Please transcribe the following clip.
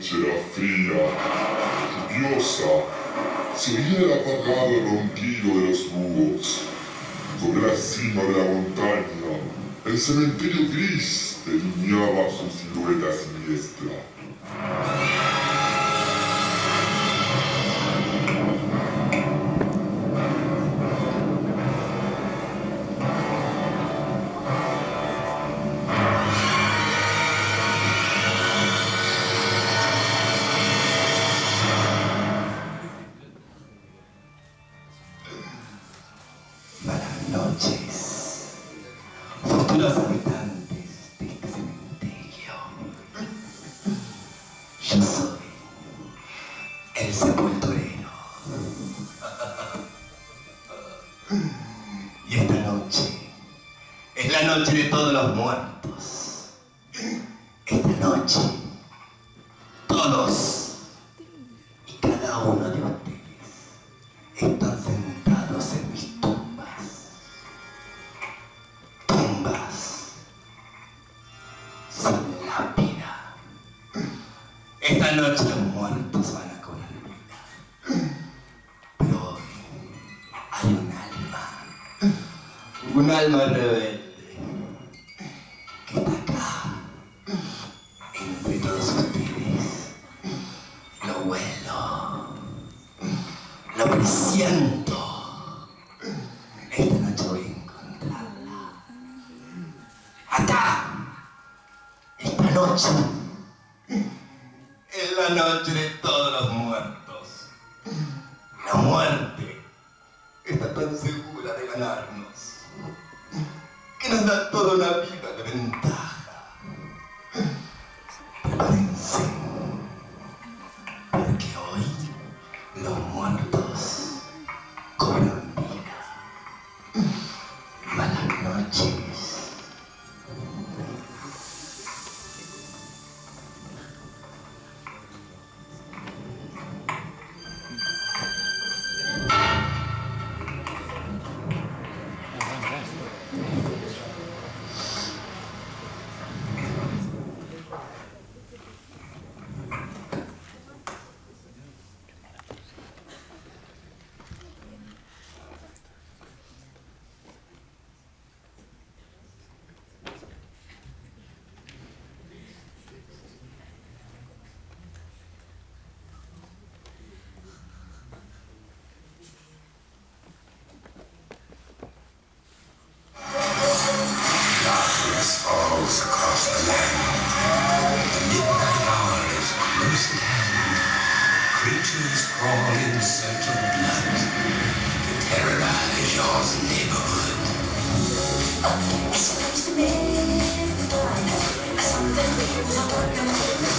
fría, curiosa se viene apagado el ronquido de los búhos. Sobre la cima de la montaña, el cementerio gris delineaba su silueta siniestra. Sepulturero. Y esta noche es la noche de todos los muertos. Esta noche, todos y cada uno de ustedes están sentados en mis tumbas. Tumbas sin lápida. Esta noche los muertos van a un alma rebelde, que está acá, entre todos ustedes. Lo huelo. Lo presiento. Esta noche voy a encontrarla. Acá. Esta noche. Es la noche de todos los muertos. La muerte está tan segura de ganarnos da toda una vida de ventaja. Prepárense. Something feels I'm working with